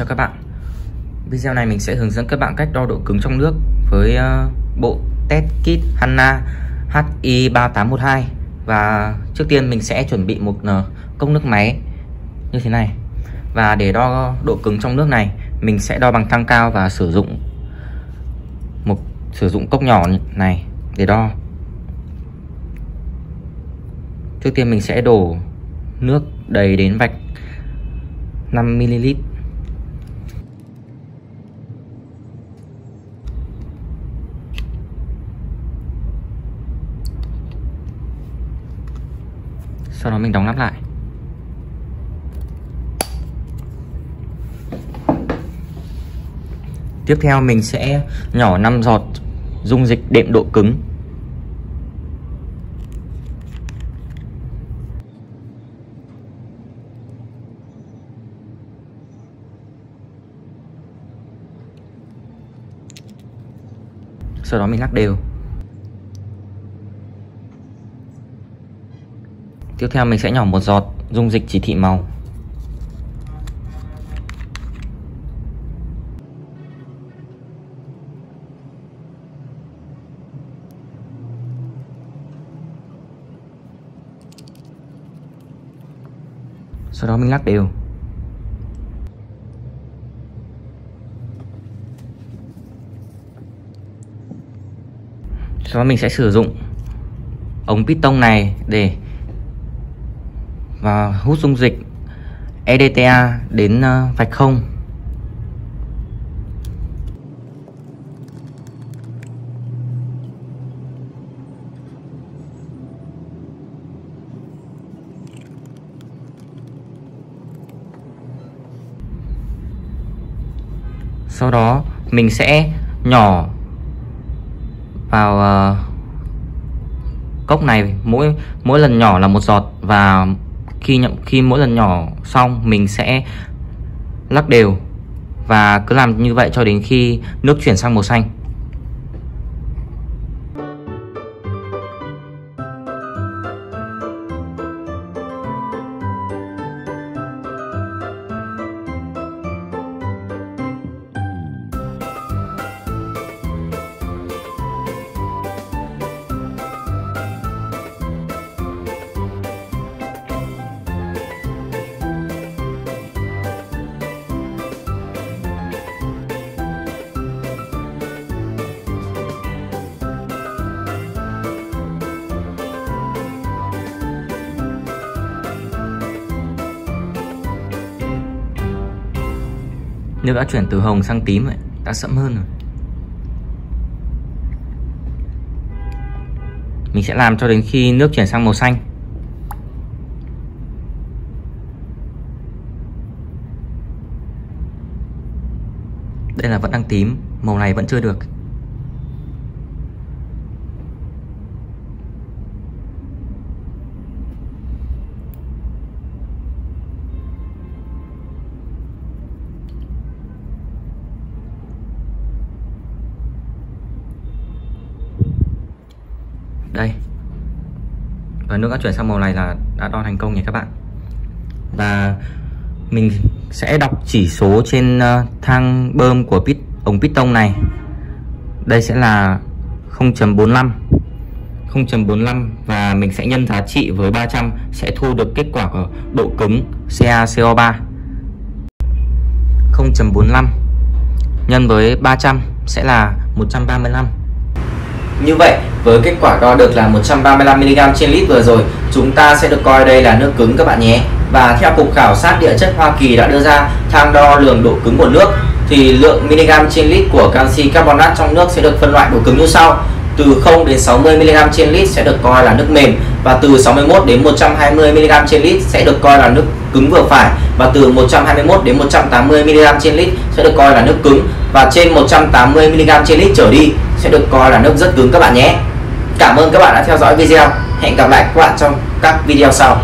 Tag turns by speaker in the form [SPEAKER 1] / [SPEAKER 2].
[SPEAKER 1] chào các bạn. Video này mình sẽ hướng dẫn các bạn cách đo độ cứng trong nước với ờ, bộ test kit Hanna HI3812 Và trước tiên mình sẽ chuẩn bị một ờ, cốc nước máy như thế này. Và để đo độ cứng trong nước này, mình sẽ đo bằng thang cao và sử dụng một, sử dụng cốc nhỏ này để đo. Trước tiên mình sẽ đổ nước đầy đến vạch 5ml Sau đó mình đóng nắp lại. Tiếp theo mình sẽ nhỏ 5 giọt dung dịch đệm độ cứng. Sau đó mình lắc đều. Tiếp theo mình sẽ nhỏ một giọt, dung dịch chỉ thị màu. Sau đó mình lắc đều. Sau đó mình sẽ sử dụng ống piston này để và hút dung dịch EDTA đến ờ, vạch không. Sau đó mình sẽ nhỏ vào uh, cốc này. Mỗi mỗi lần nhỏ là một giọt và khi nhậm khi mỗi lần nhỏ xong, mình sẽ lắc đều và cứ làm như vậy cho đến khi nước chuyển sang màu xanh. Nước đã chuyển từ hồng sang tím rồi Đã sẫm hơn rồi. Mình sẽ làm cho đến khi nước chuyển sang màu xanh. Đây là vẫn đang tím, Màu này vẫn chưa được. Đây. Và nước đã chuyển sang màu này là đã đo thành công nhỉ các bạn? Và mình sẽ đọc chỉ số trên ờ, thang bơm của pit ống piston này. Đây sẽ là 0.45 0.45 và mình sẽ nhân giá trị với 300 sẽ thu được kết quả của độ cứng CaCO3 0.45 nhân với 300 sẽ là 135 như vậy, với kết quả đo được là 135mg trên lít vừa rồi, chúng ta sẽ được coi đây là nước cứng các bạn nhé. Và theo Cục Khảo sát Địa chất Hoa Kỳ đã đưa ra thang đo lường độ cứng của nước thì lượng mg trên lít của canxi carbonat trong nước sẽ được phân loại độ cứng như sau. Từ 0 đến 60 mg trên lít sẽ được coi là nước mềm và từ 61 đến 120 mg trên lít sẽ được coi là nước cứng vừa phải và từ 121 đến 180 mg trên lít sẽ được coi là nước cứng và trên 180 mg trên lít trở đi sẽ được coi là nước rất cứng các bạn nhé. Cảm ơn các bạn đã theo dõi video. Hẹn gặp lại các bạn trong các video sau.